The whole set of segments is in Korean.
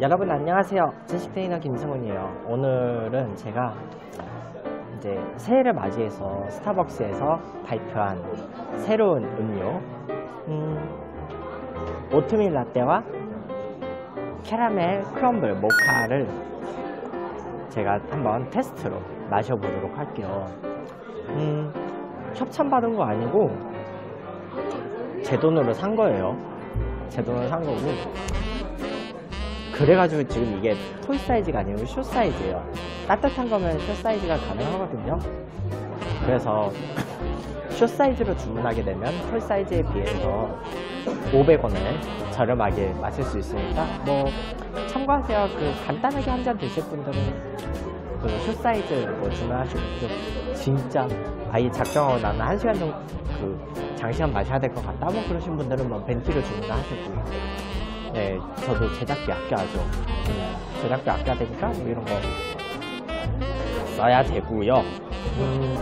여러분 안녕하세요. 지식테이너 김승훈이에요. 오늘은 제가 이제 새해를 맞이해서 스타벅스에서 발표한 새로운 음료, 음, 오트밀 라떼와 캐러멜 crumble 모카를 제가 한번 테스트로 마셔보도록 할게요. 음, 협찬받은 거 아니고 제 돈으로 산 거예요. 제 돈으로 산 거고 그래가지고 지금 이게 토이 사이즈가 아니고 숏 사이즈예요. 따뜻한 거면 숏 사이즈가 가능하거든요. 그래서 숏 사이즈로 주문하게 되면 토이 사이즈에 비해서 500원을 저렴하게 마실 수 있으니까 뭐 참고하세요. 그 간단하게 한 잔 드실 분들은 그숏 사이즈 뭐 주문하시고 좀 진짜 아예 작정하고 나는 한 시간 정도 그 장시간 마셔야 될 것 같다 뭐 그러신 분들은 뭐 벤티로 주문하시고 네, 저도 제작비 아껴야죠. 음, 제작비 아껴야 되니까 뭐 이런 거 써야 되고요. 음,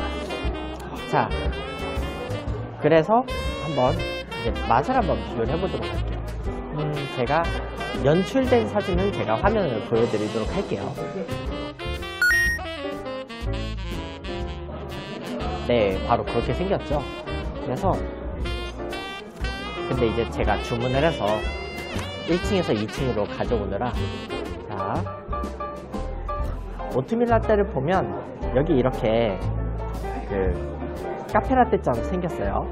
자, 그래서 한번 이제 맛을 한번 비교를 해보도록 할게요. 음, 제가 연출된 사진은 제가 화면을 보여드리도록 할게요. 네, 바로 그렇게 생겼죠. 그래서 근데 이제 제가 주문을 해서 1층에서 2층으로 가져오느라. 자 오트밀 라떼를 보면 여기 이렇게 그 카페 라떼처럼 생겼어요.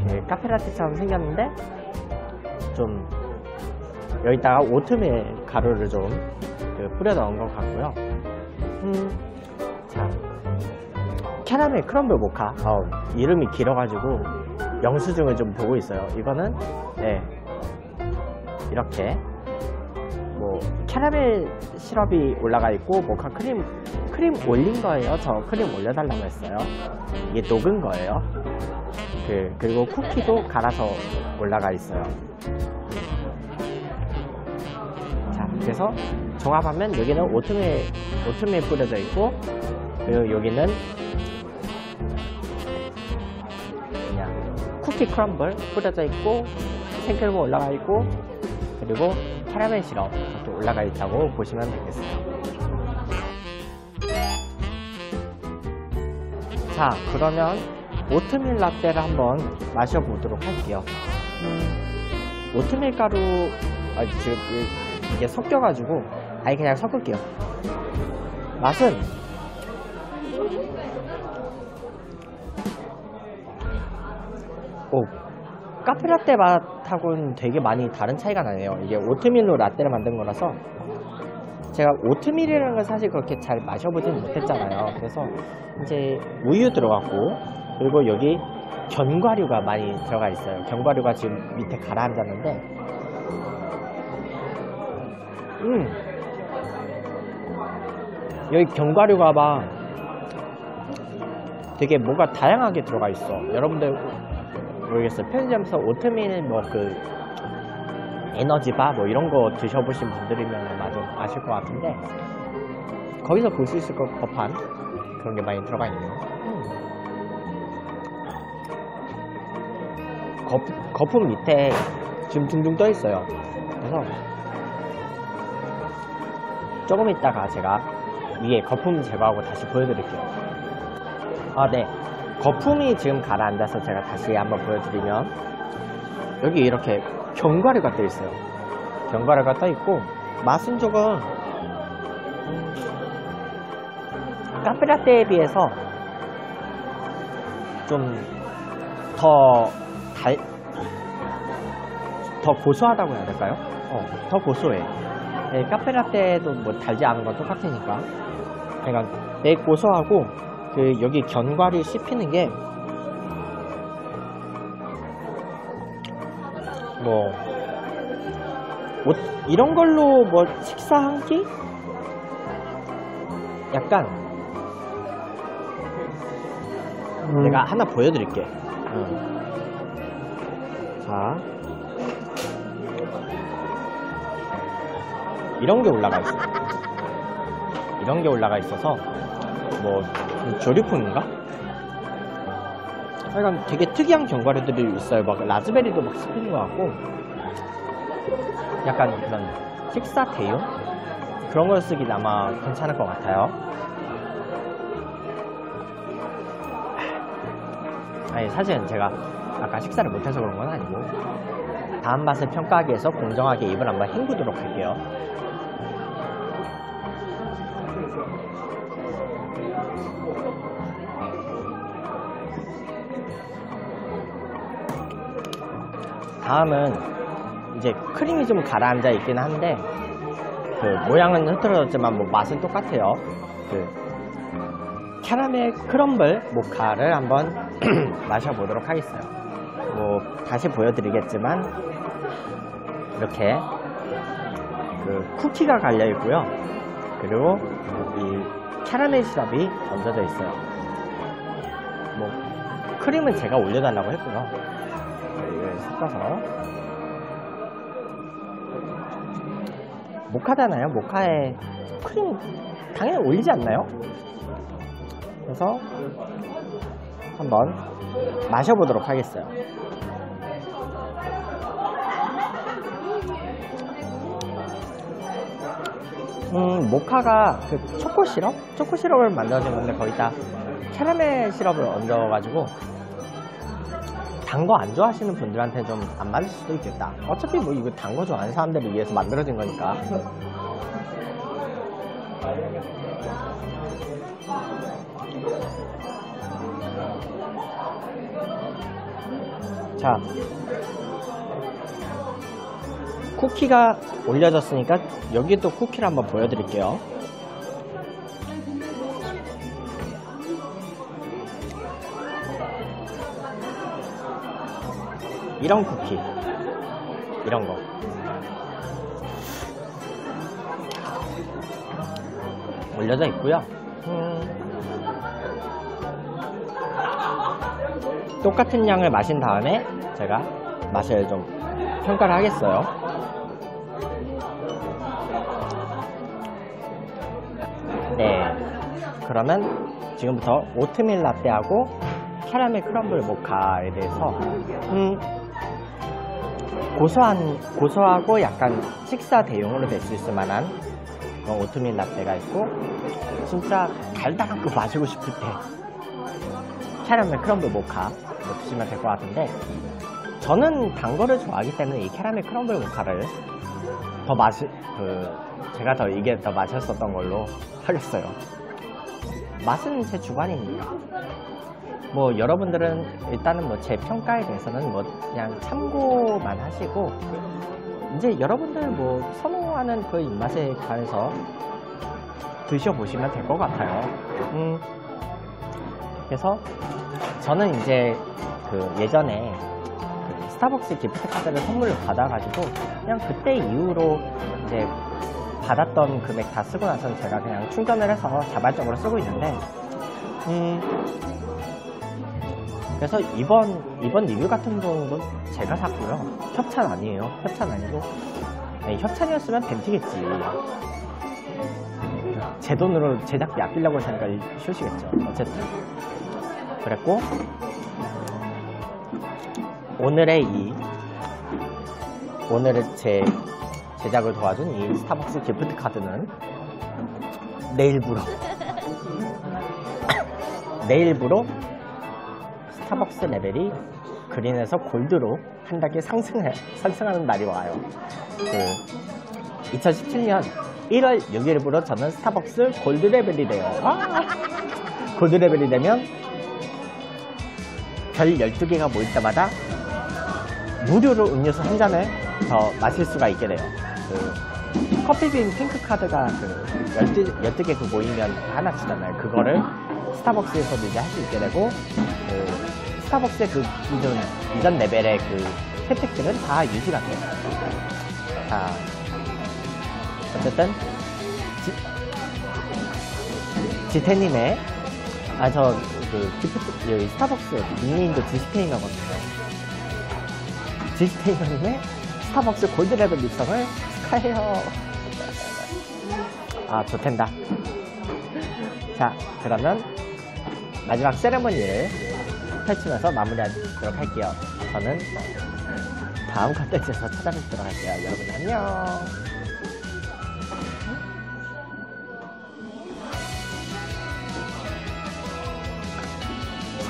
이렇게 카페 라떼처럼 생겼는데 좀 여기다가 오트밀 가루를 좀 그 뿌려 넣은 것 같고요. 음, 자 캐러멜 crumble 모카. 어, 이름이 길어가지고 영수증을 좀 보고 있어요. 이거는 네, 이렇게 뭐 캐러멜 시럽이 올라가 있고 모카 크림 크림 올린 거예요. 저 크림 올려달라고 했어요. 이게 녹은 거예요. 그 그리고 쿠키도 갈아서 올라가 있어요. 자 그래서 종합하면 여기는 오트밀 오트밀 뿌려져 있고 그리고 여기는 그냥 쿠키 크럼블 뿌려져 있고 생크림 올라가 있고 그리고 캐러멜 시럽 이렇게 올라가 있다고 보시면 되겠어요. 자, 그러면 오트밀 라떼를 한번 마셔보도록 할게요. 음, 오트밀 가루, 아, 지금 이게 섞여가지고, 아예 그냥 섞을게요. 맛은, 오, 카페라떼 맛하고는 되게 많이 다른 차이가 나네요. 이게 오트밀로 라떼를 만든 거라서 제가 오트밀이라는 걸 사실 그렇게 잘 마셔보지는 못했잖아요. 그래서 이제 우유 들어갔고 그리고 여기 견과류가 많이 들어가 있어요. 견과류가 지금 밑에 가라앉았는데 음 여기 견과류가 막 되게 뭐가 다양하게 들어가 있어. 여러분들 모르겠어요. 편의점에서 오트밀 뭐그 에너지바 뭐 이런 거 드셔보신 분들이면 좀 아실 것 같은데 거기서 볼 수 있을 것 법한 그런 게 많이 들어가 있네요. 음. 거품, 거품 밑에 지금 둥둥 떠 있어요. 그래서 조금 있다가 제가 위에 거품 제거하고 다시 보여드릴게요. 아, 네. 거품이 지금 가라앉아서 제가 다시 한번 보여드리면 여기 이렇게 견과류가 떠 있어요. 견과류가 떠 있고 맛은 조금 음, 카페라떼에 비해서 좀더 달, 더 고소하다고 해야 될까요? 어, 더 고소해. 네, 카페라떼도 뭐 달지 않은 건 똑같으니까. 그러니까 되게 고소하고 그 여기 견과류 씹히는 게 뭐, 뭐 이런 걸로 뭐 식사 한 끼? 약간 음. 내가 하나 보여드릴게. 응. 자, 이런 게 올라가 있어. 이런 게 올라가 있어서 뭐 조리품인가? 약간 되게 특이한 견과류들이 있어요. 막 라즈베리도 막 씹히는 것 같고 약간 그런 식사 대용? 그런 걸 쓰긴 아마 괜찮을 것 같아요. 아니, 사실은 제가 아까 식사를 못해서 그런 건 아니고, 다음 맛을 평가하기 위해서 공정하게 입을 한번 헹구도록 할게요. 다음은 이제 크림이 좀 가라앉아 있긴 한데 그 모양은 흐트러졌지만 뭐 맛은 똑같아요. 그 캐러멜 크럼블 모카를 한번 마셔보도록 하겠어요. 뭐 다시 보여드리겠지만 이렇게 그 쿠키가 갈려 있고요. 그리고 이 캐러멜 시럽이 얹어져 있어요. 뭐 크림은 제가 올려달라고 했고요. 이걸 섞어서 모카잖아요. 모카에 크림 당연히 올리지 않나요? 그래서 한번 마셔보도록 하겠어요. 음, 모카가 그 초코 시럽? 초코 시럽을 만들어진 건데 거기다 캐러멜 시럽을 얹어가지고 단 거 안 좋아하시는 분들한테 좀안 맞을 수도 있겠다. 어차피 뭐 이거 단 거 좋아하는 사람들을 위해서 만들어진 거니까. 자, 쿠키가 올려졌으니까 여기 또 쿠키를 한번 보여드릴게요. 이런 쿠키, 이런 거. 올려져 있고요. 음, 똑같은 양을 마신 다음에 제가 맛을 좀 평가를 하겠어요. 네. 그러면 지금부터 오트밀 라떼하고 캐러멜 crumble 모카에 대해서 음, 고소한 고소하고 약간 식사 대용으로 될 수 있을 만한 오트밀 라떼가 있고 진짜 달달한 거 마시고 싶을 때 캐러멜 crumble 모카 뭐 드시면 될 것 같은데 저는 단 거를 좋아하기 때문에 이 캐러멜 crumble 모카를 더 마시 그 제가 더 이게 더 맛있었던 걸로 하겠어요. 맛은 제 주관입니다. 뭐 여러분들은 일단은 뭐 제 평가에 대해서는 뭐 그냥 참고만 하시고 이제 여러분들 뭐 선호하는 그 입맛에 관해서 드셔보시면 될 것 같아요. 음, 그래서 저는 이제 그 예전에 그 스타벅스 기프트 카드를 선물로 받아가지고 그냥 그때 이후로 이제 받았던 금액 다 쓰고 나선 제가 그냥 충전을 해서 자발적으로 쓰고 있는데 음, 그래서 이번 이번 리뷰 같은 경우도 제가 샀고요. 협찬 아니에요. 협찬 아니고. 네, 협찬이었으면 벤티겠지. 제 돈으로 제작비 아끼려고 하니까 쉬우시겠죠. 어쨌든. 그랬고 오늘의 이 오늘의 제 제작을 도와준 이 스타벅스 gift card는 내일부로. 내일부로 스타벅스 레벨이 그린에서 골드로 한 단계 상승해, 상승하는 날이 와요. 그 2017년 1월 6일부로 저는 스타벅스 골드 레벨이 돼요. 아! 골드 레벨이 되면 별 12개가 모일 때마다 무료로 음료수 한 잔을 더 마실 수가 있게 돼요. 그 커피빈 핑크 카드가 그 12, 12개 그 모이면 하나 주잖아요. 그거를 스타벅스에서도 이제 할 수 있게 되고, 그 스타벅스의 그 기존, 이전 레벨의 그 혜택들은 다 유지가 돼요. 자, 어쨌든, 지, 지태님의, 아, 저, 그, gift, 여기 스타벅스 닉네임도 지식테이너거든요. 지식테이너님의 스타벅스 골드 레벨 입성을 축하해요. 아, 좋텐다. 자, 그러면 마지막 세레머니를 펼치면서 마무리하도록 할게요. 저는 다음 컨텐츠에서 찾아뵙도록 할게요. 여러분 안녕!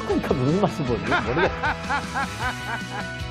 그러니까 무슨 맛인지 모르겠어.